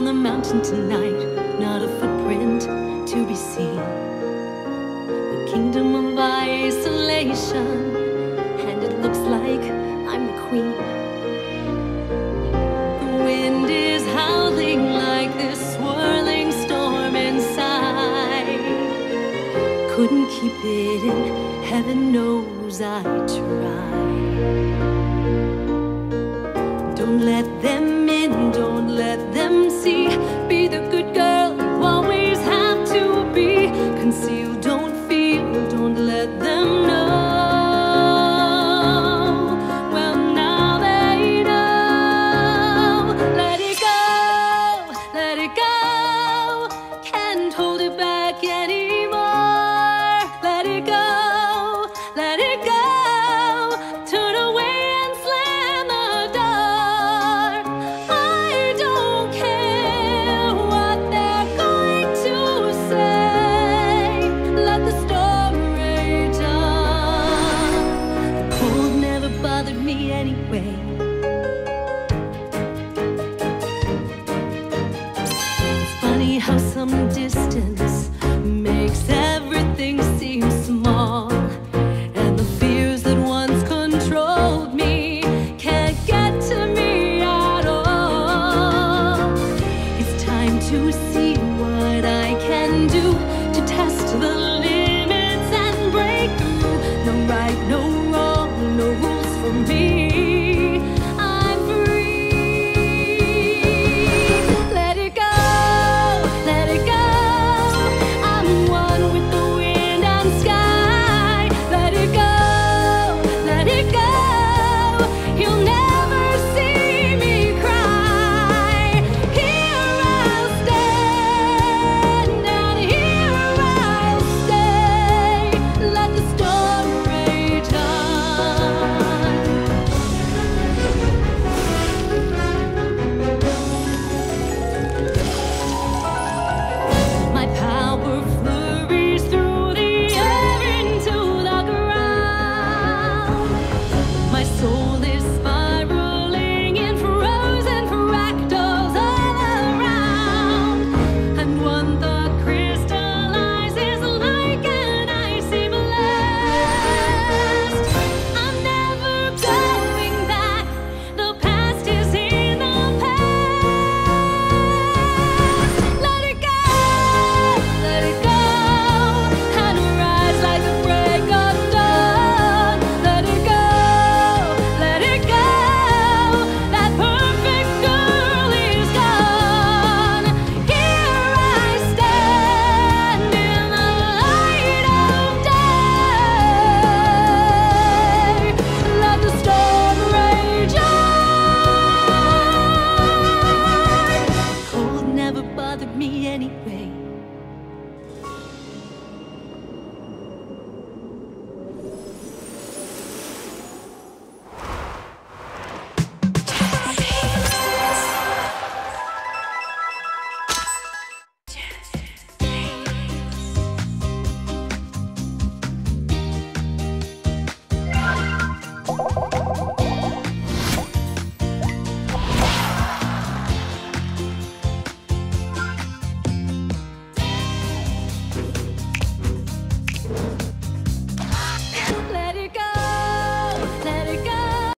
on the mountain tonight, not a footprint to be seen. The kingdom of isolation, and it looks like I'm the queen. The wind is howling like this swirling storm inside. Couldn't keep it in, heaven knows I tried. Don't let them in, don't let them see. Be the good girl you always have to be. Conceal, how some distance